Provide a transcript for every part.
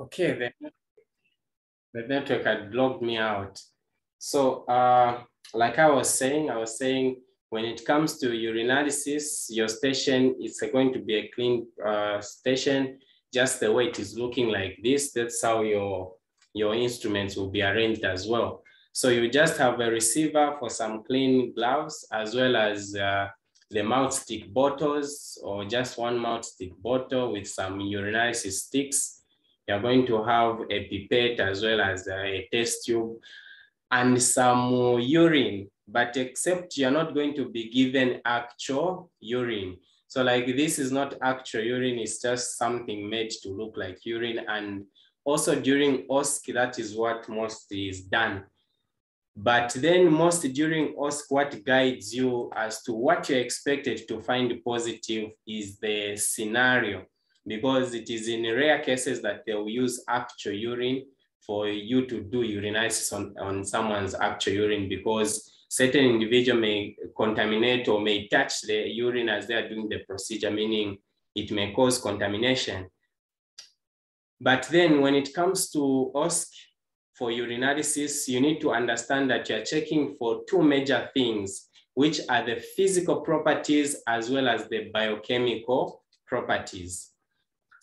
Okay, the, the network had logged me out. So uh, like I was saying, I was saying when it comes to urinalysis, your station is going to be a clean uh, station, just the way it is looking like this. That's how your, your instruments will be arranged as well. So you just have a receiver for some clean gloves as well as uh, the Multistix bottles or just one Multistix bottle with some urinalysis sticks. You're going to have a pipette as well as a test tube and some urine, but except you're not going to be given actual urine. So like this is not actual urine, it's just something made to look like urine. And also during OSCE, that is what most is done. But then most during OSCE, what guides you as to what you're expected to find positive is the scenario, because it is in rare cases that they will use actual urine for you to do urinalysis on, on someone's actual urine because certain individual may contaminate or may touch the urine as they are doing the procedure, meaning it may cause contamination. But then when it comes to OSCE, for urinalysis, you need to understand that you're checking for two major things, which are the physical properties as well as the biochemical properties.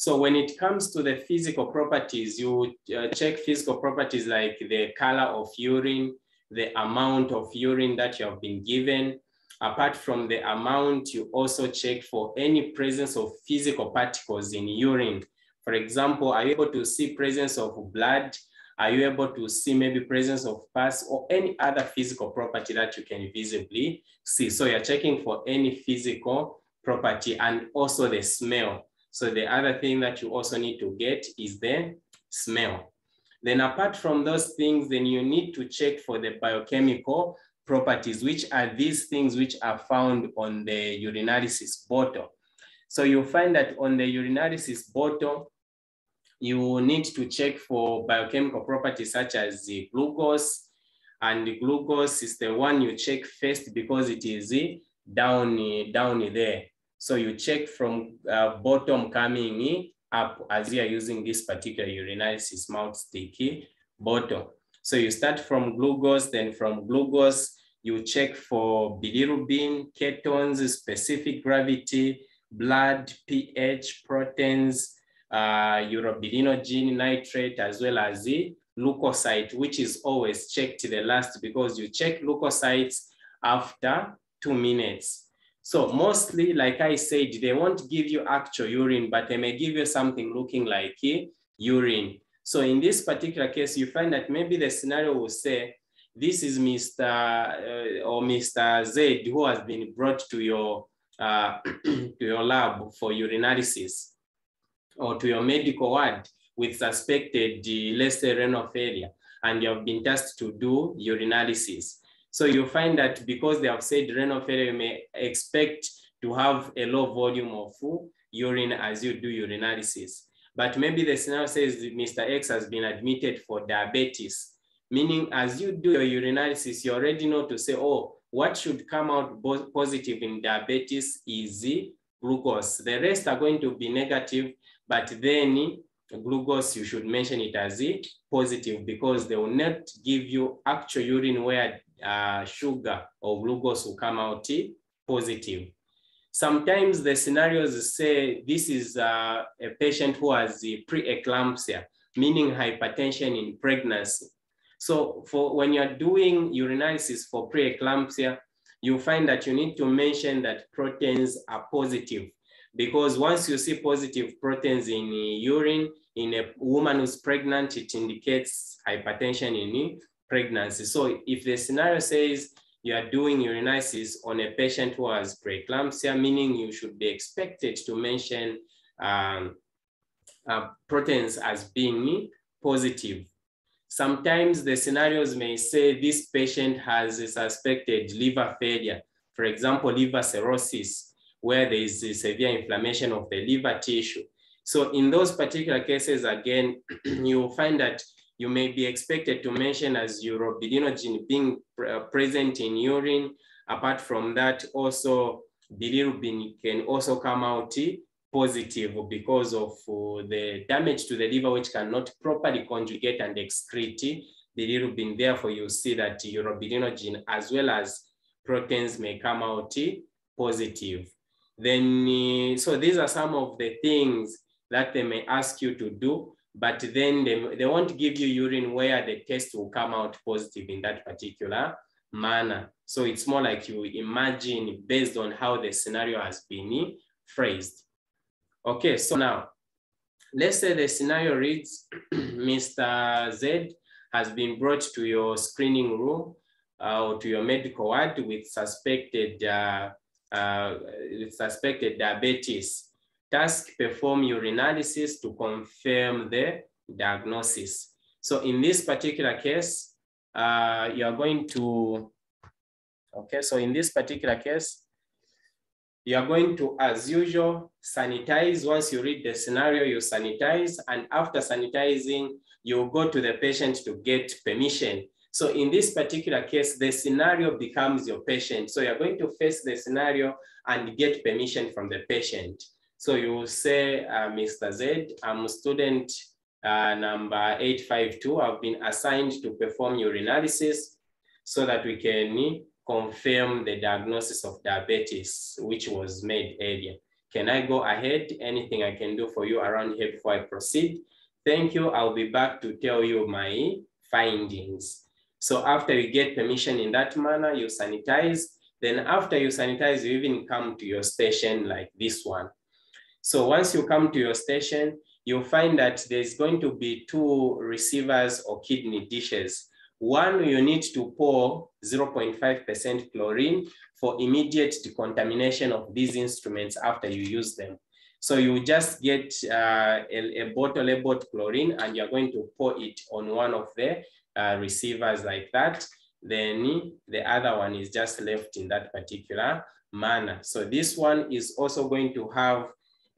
So when it comes to the physical properties, you uh, check physical properties like the color of urine, the amount of urine that you have been given. Apart from the amount, you also check for any presence of physical particles in urine. For example, are you able to see presence of blood? Are you able to see maybe presence of pus or any other physical property that you can visibly see? So you're checking for any physical property and also the smell. So the other thing that you also need to get is the smell. Then apart from those things, then you need to check for the biochemical properties, which are these things which are found on the urinalysis bottle. So you'll find that on the urinalysis bottle, you need to check for biochemical properties such as the glucose. And the glucose is the one you check first because it is down, down there. So you check from uh, bottom coming in up as you are using this particular urinalysis mouth sticky bottom. So you start from glucose, then from glucose, you check for bilirubin, ketones, specific gravity, blood, pH, proteins, uh, urobilinogen, nitrate, as well as the leukocyte, which is always checked to the last because you check leukocytes after two minutes. So mostly, like I said, they won't give you actual urine, but they may give you something looking like urine. So in this particular case, you find that maybe the scenario will say, this is Mr. Uh, or Mr. Z who has been brought to your, uh, to your lab for urinalysis or to your medical ward with suspected, uh, let's say, renal failure, and you have been tasked to do urinalysis. So you find that because they have said renal failure, you may expect to have a low volume of urine as you do urinalysis. But maybe the scenario says Mr. X has been admitted for diabetes, meaning as you do your urinalysis, you already know to say, oh, what should come out positive in diabetes is glucose. The rest are going to be negative, but then glucose, you should mention it as positive because they will not give you actual urine where uh, sugar or glucose will come out positive. Sometimes the scenarios say this is uh, a patient who has the preeclampsia, meaning hypertension in pregnancy. So for when you're doing urinalysis for preeclampsia, you find that you need to mention that proteins are positive because once you see positive proteins in urine in a woman who's pregnant, it indicates hypertension in pregnancy. So if the scenario says you are doing urinalysis on a patient who has preeclampsia, meaning you should be expected to mention um, uh, proteins as being positive. Sometimes the scenarios may say this patient has a suspected liver failure, for example, liver cirrhosis, where there is severe inflammation of the liver tissue. So in those particular cases, again, you will find that you may be expected to mention as urobilinogen being present in urine. Apart from that, also bilirubin can also come out positive because of uh, the damage to the liver, which cannot properly conjugate and excrete bilirubin. Therefore, you see that urobilinogen as well as proteins may come out positive. Then, so these are some of the things that they may ask you to do, but then they, they won't give you urine where the test will come out positive in that particular manner. So it's more like you imagine based on how the scenario has been phrased. Okay, so now let's say the scenario reads, Mr. Z has been brought to your screening room uh, or to your medical ward with suspected uh, uh, with suspected diabetes. Task perform urinalysis to confirm the diagnosis. So in this particular case, uh, you are going to, okay, so in this particular case, you are going to, as usual, sanitize. Once you read the scenario, you sanitize. And after sanitizing, you go to the patient to get permission. So in this particular case, the scenario becomes your patient. So you're going to face the scenario and get permission from the patient. So you will say, uh, Mr. Z, I'm student uh, number 852. I've been assigned to perform urinalysis so that we can confirm the diagnosis of diabetes, which was made earlier. Can I go ahead? Anything I can do for you around here before I proceed? Thank you. I'll be back to tell you my findings. So after you get permission in that manner, you sanitize. Then after you sanitize, you even come to your station like this one. So once you come to your station, you'll find that there's going to be two receivers or kidney dishes. One, you need to pour 0.5% chlorine for immediate decontamination of these instruments after you use them. So you just get uh, a, a, bottle labeled chlorine and you're going to pour it on one of the uh, receivers like that. Then the other one is just left in that particular manner. So this one is also going to have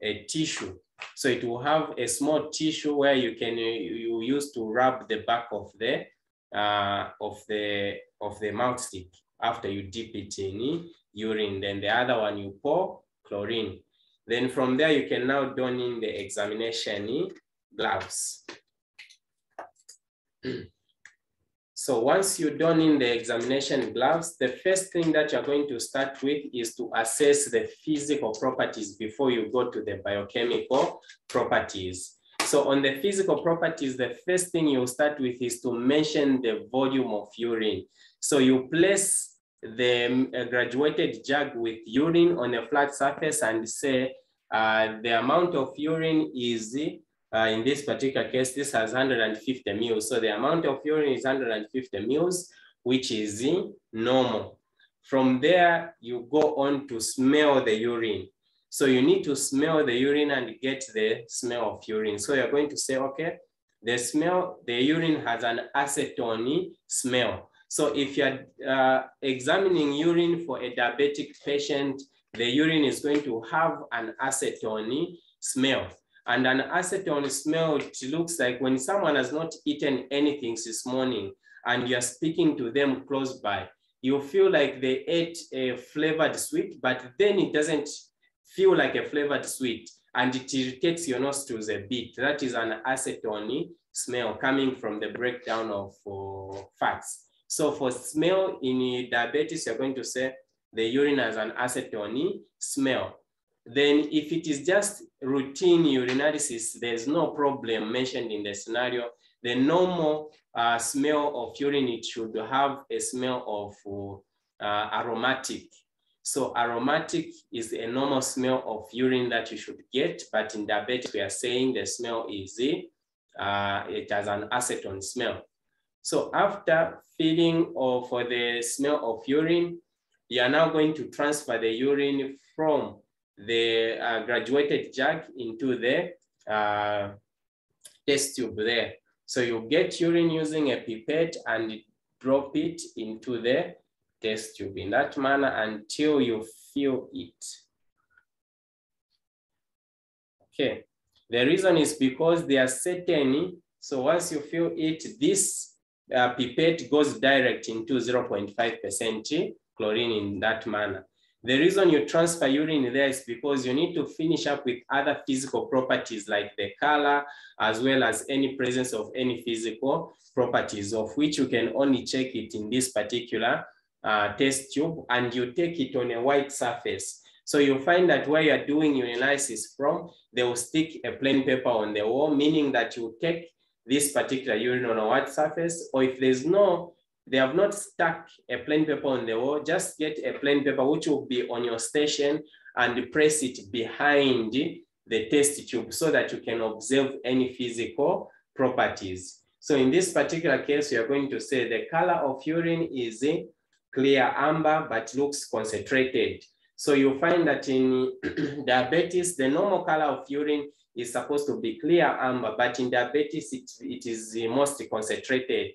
a tissue. So it will have a small tissue where you can you use to rub the back of the uh, of the of the Multistix after you dip it in urine. Then the other one you pour chlorine. Then from there you can now don in the examination gloves. So once you don in the examination gloves, the first thing that you're going to start with is to assess the physical properties before you go to the biochemical properties. So on the physical properties, the first thing you start with is to mention the volume of urine. So you place the uh, graduated jug with urine on a flat surface and say uh, the amount of urine is uh, in this particular case, this has 150 mils. So the amount of urine is 150 mils, which is normal. From there, you go on to smell the urine. So you need to smell the urine and get the smell of urine. So you're going to say, okay, the smell, the urine has an acetone smell. So if you're uh, examining urine for a diabetic patient, the urine is going to have an acetone smell. And an acetone smell, it looks like when someone has not eaten anything this morning and you're speaking to them close by, you feel like they ate a flavored sweet, but then it doesn't feel like a flavored sweet and it irritates your nostrils a bit. That is an acetone smell coming from the breakdown of uh, fats. So for smell in diabetes, you're going to say the urine has an acetone smell. Then if it is just routine urinalysis, there's no problem mentioned in the scenario. The normal uh, smell of urine, it should have a smell of uh, aromatic. So aromatic is a normal smell of urine that you should get, but in diabetes, we are saying the smell is, uh, it has an acetone smell. So after feeling or for the smell of urine, you are now going to transfer the urine from the uh, graduated jug into the uh, test tube there. So you get urine using a pipette and drop it into the test tube in that manner until you feel it. Okay, the reason is because there are certain, so once you feel it, this uh, pipette goes direct into 0.5% chlorine in that manner. The reason you transfer urine there is because you need to finish up with other physical properties like the color, as well as any presence of any physical properties of which you can only check it in this particular uh, test tube and you take it on a white surface. So you'll find that where you're doing urinalysis from, they will stick a plain paper on the wall, meaning that you take this particular urine on a white surface, or if there's no, they have not stuck a plain paper on the wall, just get a plain paper which will be on your station and press it behind the test tube so that you can observe any physical properties. So in this particular case, we are going to say the color of urine is clear amber, but looks concentrated. So you find that in diabetes, the normal color of urine is supposed to be clear amber, but in diabetes, it, it is mostly concentrated.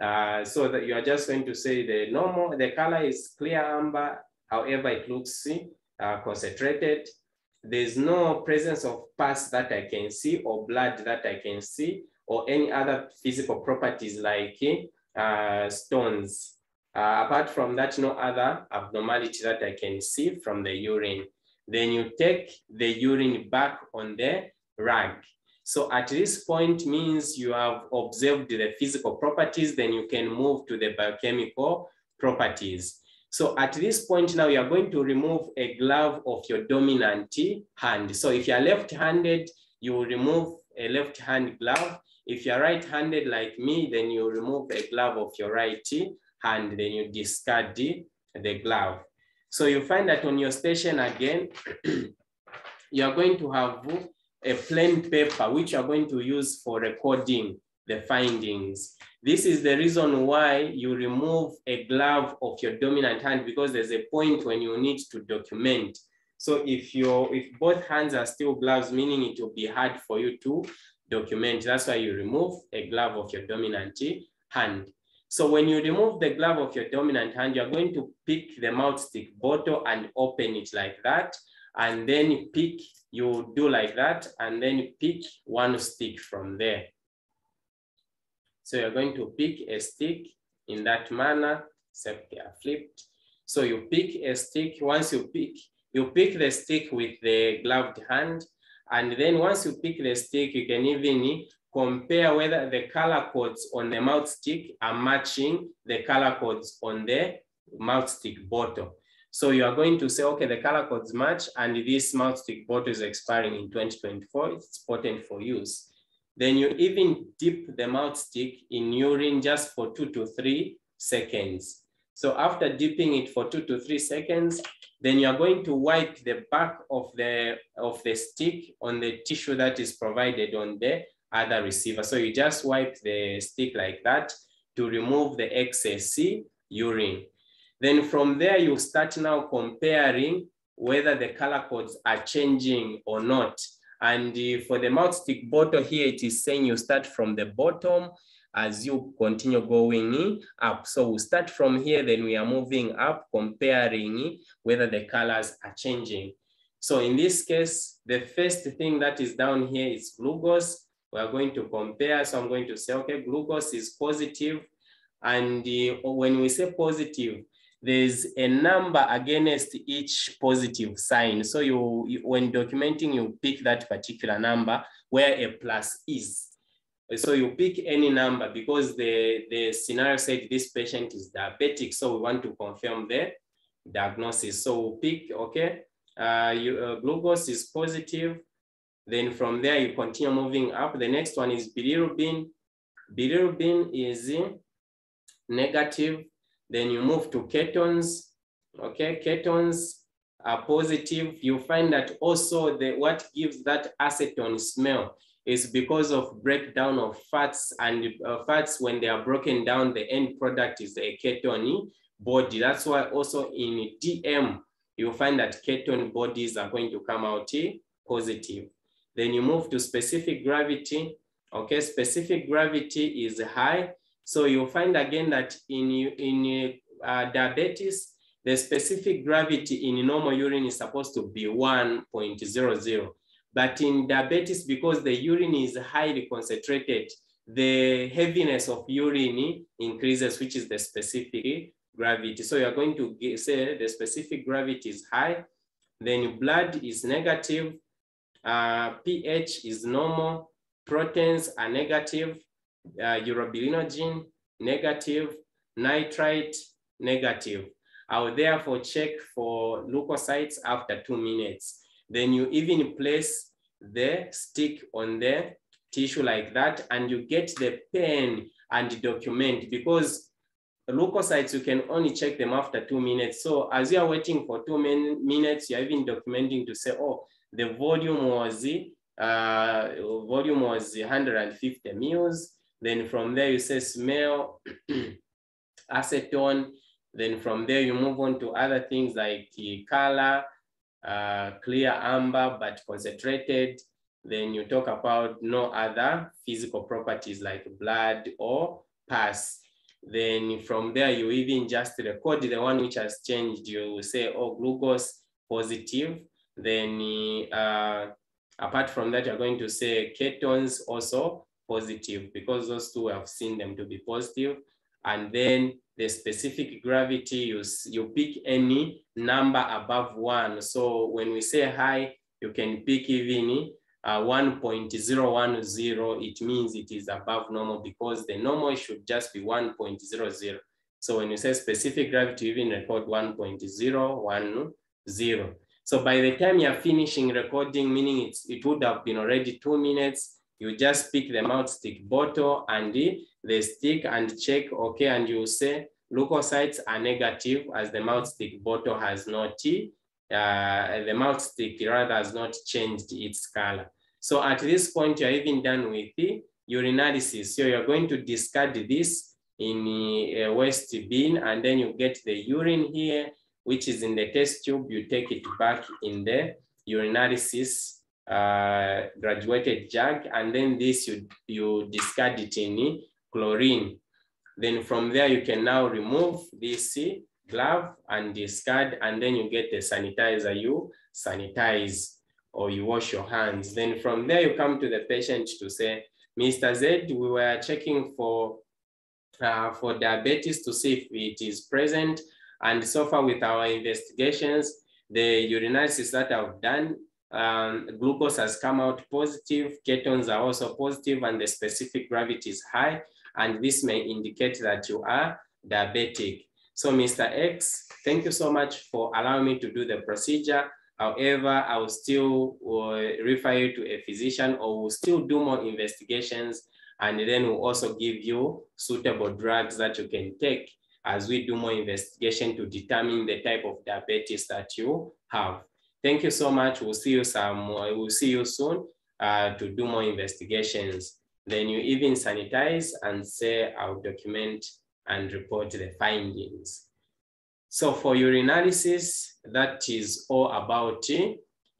Uh, so that you are just going to say the normal, the color is clear amber, however, it looks uh, concentrated. There's no presence of pus that I can see or blood that I can see or any other physical properties like uh, stones. Uh, apart from that, no other abnormality that I can see from the urine. Then you take the urine back on the rag. So at this point means you have observed the physical properties, then you can move to the biochemical properties. So at this point now, you are going to remove a glove of your dominant hand. So if you're left-handed, you will remove a left hand glove. If you're right-handed like me, then you remove a glove of your right hand, then you discard the, the glove. So you find that on your station again, you're going to have a plain paper, which you're going to use for recording the findings. This is the reason why you remove a glove of your dominant hand because there's a point when you need to document. So if your if both hands are still gloves, meaning it will be hard for you to document. That's why you remove a glove of your dominant hand. So when you remove the glove of your dominant hand, you're going to pick the Multistix bottle and open it like that. And then you pick, you do like that, and then you pick one stick from there. So you're going to pick a stick in that manner, except they are flipped. So you pick a stick, once you pick, you pick the stick with the gloved hand, and then once you pick the stick, you can even compare whether the color codes on the Multistix are matching the color codes on the Multistix bottle. So you are going to say, okay, the color codes match and this Multistix bottle is expiring in 2024. It's potent for use. Then you even dip the Multistix in urine just for two to three seconds. So after dipping it for two to three seconds, then you're going to wipe the back of the, of the stick on the tissue that is provided on the other receiver. So you just wipe the stick like that to remove the excess urine. Then from there, you start now comparing whether the color codes are changing or not. And uh, for the Multistix bottle here, it is saying you start from the bottom as you continue going up. So we start from here, then we are moving up, comparing whether the colors are changing. So in this case, the first thing that is down here is glucose. We are going to compare. So I'm going to say, okay, glucose is positive. And uh, when we say positive, there's a number against each positive sign. So you, you, when documenting, you pick that particular number where a plus is. So you pick any number because the, the scenario said this patient is diabetic. So we want to confirm the diagnosis. So we pick, okay, uh, you, uh, glucose is positive. Then from there, you continue moving up. The next one is bilirubin. Bilirubin is negative. Then you move to ketones. Okay, ketones are positive. You find that also the what gives that acetone smell is because of breakdown of fats and uh, fats when they are broken down, the end product is a ketone body. That's why also in DM, you'll find that ketone bodies are going to come out positive. Then you move to specific gravity. Okay, specific gravity is high. So you'll find again that in, in uh, diabetes, the specific gravity in normal urine is supposed to be 1.00. But in diabetes, because the urine is highly concentrated, the heaviness of urine increases, which is the specific gravity. So you're going to say the specific gravity is high, then blood is negative, uh, pH is normal, proteins are negative, uh, urobilinogen, negative, nitrite, negative. I will therefore check for leukocytes after two minutes. Then you even place the stick on the tissue like that and you get the pen and document because leukocytes, you can only check them after two minutes. So as you are waiting for two min minutes, you're even documenting to say, oh, the volume was, uh, volume was 150 mils. Then from there you say smell, acetone. Then from there you move on to other things like color, uh, clear amber, but concentrated. Then you talk about no other physical properties like blood or pus. Then from there, you even just record the one which has changed. You say, oh, glucose positive. Then uh, apart from that, you're going to say ketones also positive because those two have seen them to be positive. And then the specific gravity, you, you pick any number above one. So when we say high, you can pick even uh, 1.010, it means it is above normal because the normal should just be 1.00. So when you say specific gravity, even record 1.010. So by the time you're finishing recording, meaning it's, it would have been already two minutes, you just pick the Multistix bottle and the, stick and check, okay, and you say leukocytes are negative as the Multistix bottle has not, uh, the Multistix rather has not changed its color. So at this point, you're even done with the urinalysis. So you're going to discard this in a waste bin, and then you get the urine here, which is in the test tube. You take it back in the urinalysis uh, graduated jug, and then this you, you discard it in chlorine. Then from there, you can now remove this glove and discard, and then you get the sanitizer, you sanitize or you wash your hands. Then from there, you come to the patient to say, Mr. Z, we were checking for, uh, for diabetes to see if it is present. And so far with our investigations, the urinalysis that I've done, um, glucose has come out positive, ketones are also positive, and the specific gravity is high. And this may indicate that you are diabetic. So Mr. X, thank you so much for allowing me to do the procedure. However, I will still uh, refer you to a physician or will still do more investigations and then we'll also give you suitable drugs that you can take as we do more investigation to determine the type of diabetes that you have. Thank you so much. We'll see you some. We'll see you soon uh, to do more investigations. Then you even sanitize and say, I'll document and report the findings. So for urinalysis, that is all about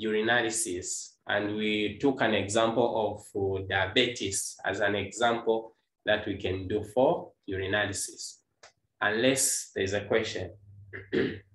urinalysis. And we took an example of uh, diabetes as an example that we can do for urinalysis, unless there's a question.